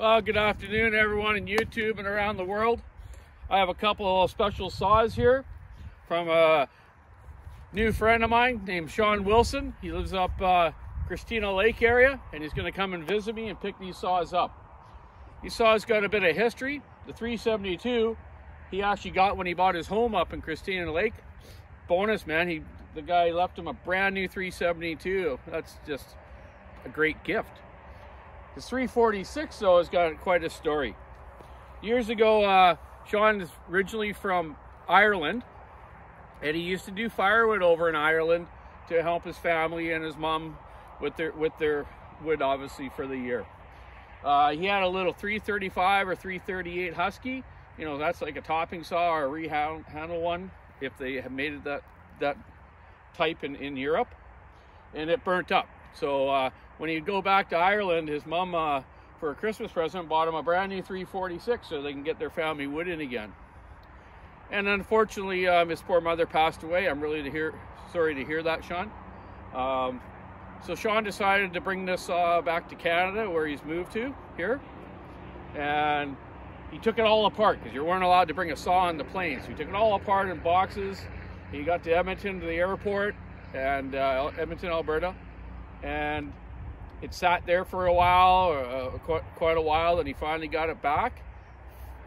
Well, good afternoon, everyone in YouTube and around the world. I have a couple of special saws here from a new friend of mine named Sean Wilson. He lives up uh, Christina Lake area, and he's going to come and visit me and pick these saws up. These saws got a bit of history. The 372, he actually got when he bought his home up in Christina Lake. Bonus, man. He the guy left him a brand new 372. That's just a great gift. The 346 though has got quite a story. Years ago, uh, Sean is originally from Ireland, and he used to do firewood over in Ireland to help his family and his mom with their with their wood, obviously for the year. Uh, he had a little 335 or 338 Husky. You know, that's like a topping saw or a rehandle one if they have made it that that type in, in Europe, and it burnt up. So uh, when he'd go back to Ireland, his mom, uh, for a Christmas present, bought him a brand new 346 so they can get their family wood in again. And unfortunately, um, his poor mother passed away. I'm really to hear, sorry to hear that, Sean. Um, so Sean decided to bring this uh, back to Canada, where he's moved to here, and he took it all apart because you weren't allowed to bring a saw on the plane. So he took it all apart in boxes. He got to Edmonton to the airport and uh, Edmonton, Alberta, and it sat there for a while, uh, quite, quite a while, and he finally got it back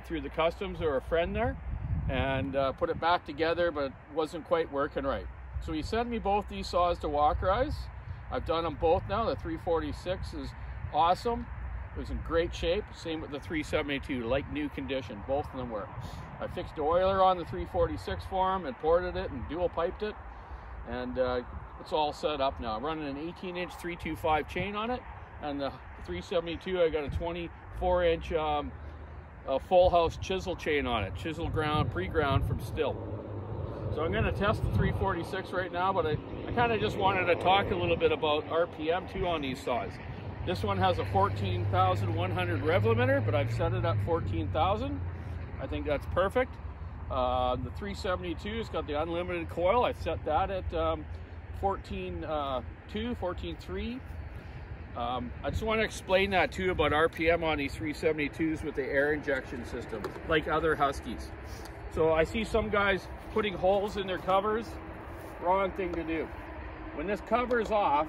through the customs or a friend there and uh, put it back together, but wasn't quite working right. So he sent me both these saws to Walkerize. I've done them both now. The 346 is awesome. It was in great shape. Same with the 372, like new condition. Both of them were. I fixed the oiler on the 346 for him and ported it and dual piped it. And uh, it's all set up now. I'm running an 18 inch 325 chain on it, and the 372 I got a 24 inch um, full house chisel chain on it, chisel ground, pre-ground from Stihl. So I'm going to test the 346 right now, but I, I kind of just wanted to talk a little bit about RPM too on these saws. This one has a 14,100 rev limiter, but I've set it at 14,000. I think that's perfect. Uh, the 372 has got the unlimited coil. I set that at um, 14.2, uh, 14.3. Um, I just want to explain that too about RPM on these 372s with the air injection system, like other Huskies. So I see some guys putting holes in their covers. Wrong thing to do. When this cover is off,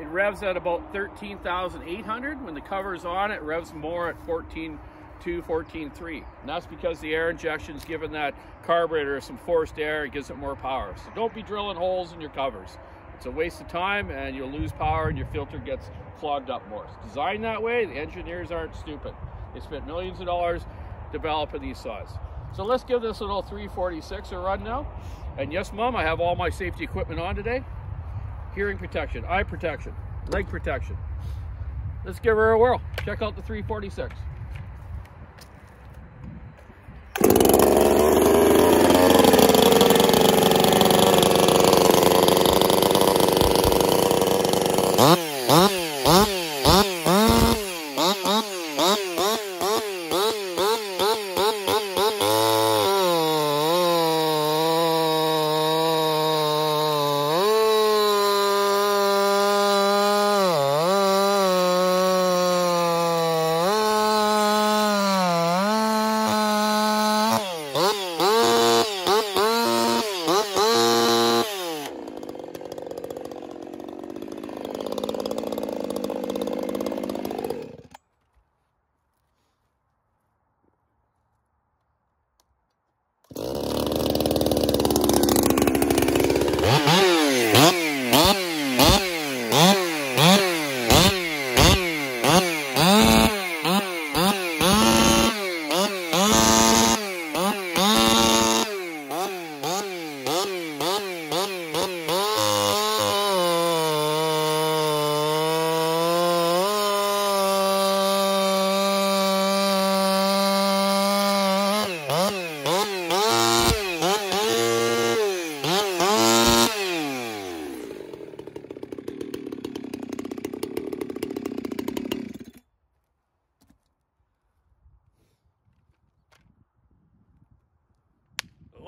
it revs at about 13,800. When the cover is on, it revs more at 14. 14.2, 14.3. And that's because the air injection is giving that carburetor some forced air, it gives it more power. So don't be drilling holes in your covers. It's a waste of time and you'll lose power and your filter gets clogged up more. It's designed that way, the engineers aren't stupid. They spent millions of dollars developing these saws. So let's give this little 346 a run now. And yes, mom, I have all my safety equipment on today. Hearing protection, eye protection, leg protection. Let's give her a whirl. Check out the 346.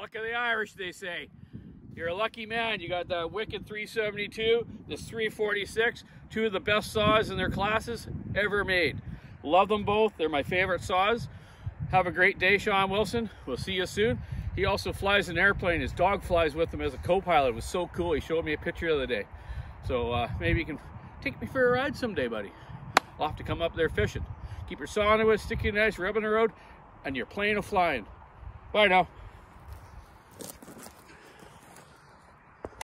Luck of the Irish, they say. You're a lucky man. You got the Wicked 372, this 346, two of the best saws in their classes ever made. Love them both. They're my favorite saws. Have a great day, Sean Wilson. We'll see you soon. He also flies an airplane. His dog flies with him as a co-pilot. It was so cool. He showed me a picture the other day. So uh, maybe you can take me for a ride someday, buddy. I'll have to come up there fishing. Keep your saw on the wood, sticky nice, rubbing the road, and your plane of flying. Bye now.